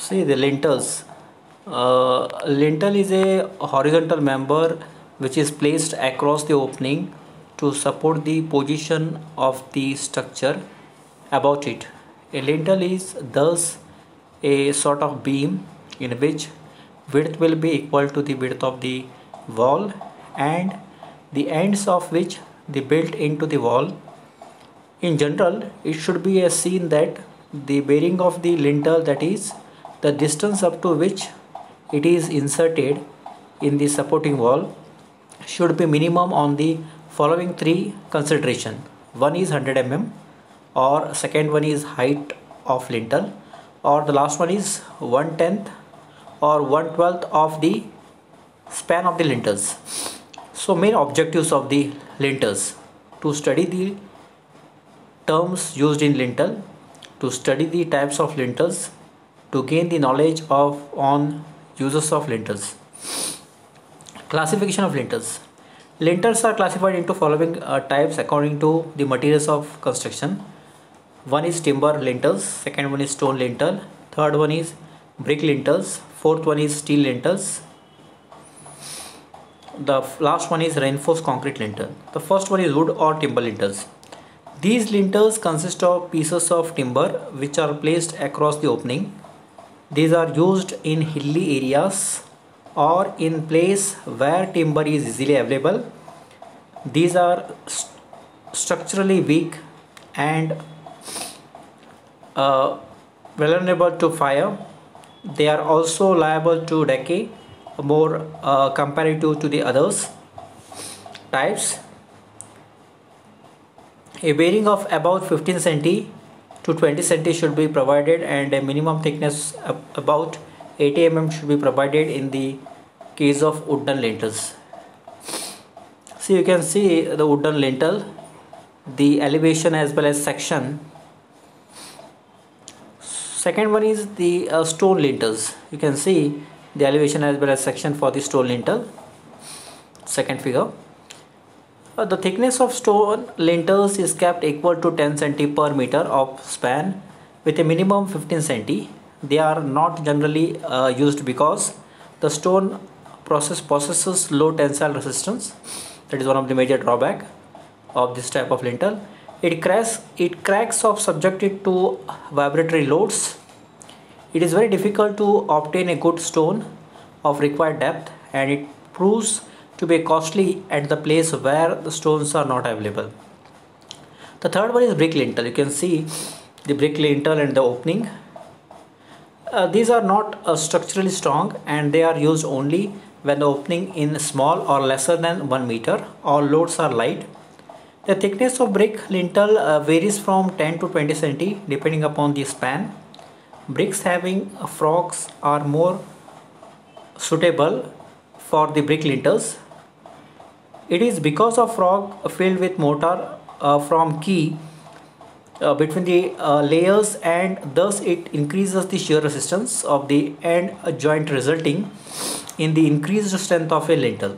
See the lintels. Uh, lintel is a horizontal member which is placed across the opening to support the position of the structure about it. A lintel is thus a sort of beam in which width will be equal to the width of the wall and the ends of which they built into the wall. In general, it should be seen that the bearing of the lintel that is the distance up to which it is inserted in the supporting wall should be minimum on the following three consideration one is 100 mm or second one is height of lintel or the last one is 1 tenth or 1 12th of the span of the lintels. So main objectives of the lintels. To study the terms used in lintel to study the types of lintels to gain the knowledge of on uses of lintels. Classification of lintels. Lintels are classified into following uh, types according to the materials of construction. One is timber lintels second one is stone lintel third one is brick lintels fourth one is steel lintels. The last one is reinforced concrete lintel. The first one is wood or timber lintels. These lintels consist of pieces of timber which are placed across the opening these are used in hilly areas or in place where timber is easily available. These are st structurally weak and uh, vulnerable to fire. They are also liable to decay more uh, comparative to the others types. A bearing of about 15 cm to 20 cm should be provided and a minimum thickness about 80 mm should be provided in the case of wooden lintels. So you can see the wooden lintel the elevation as well as section. Second one is the uh, stone lintels. You can see the elevation as well as section for the stone lintel. Second figure uh, the thickness of stone lintels is kept equal to 10 cm per meter of span. With a minimum 15 cm they are not generally uh, used because the stone process possesses low tensile resistance. That is one of the major drawback of this type of lintel. It cracks it cracks of subjected to vibratory loads. It is very difficult to obtain a good stone of required depth and it proves to be costly at the place where the stones are not available the third one is brick lintel you can see the brick lintel and the opening uh, these are not uh, structurally strong and they are used only when the opening is small or lesser than 1 meter or loads are light. The thickness of brick lintel uh, varies from 10 to 20 cm depending upon the span. Bricks having frogs are more suitable for the brick lintels. It is because of frog filled with mortar uh, from key uh, between the uh, layers and thus it increases the shear resistance of the end joint resulting in the increased strength of a lintel.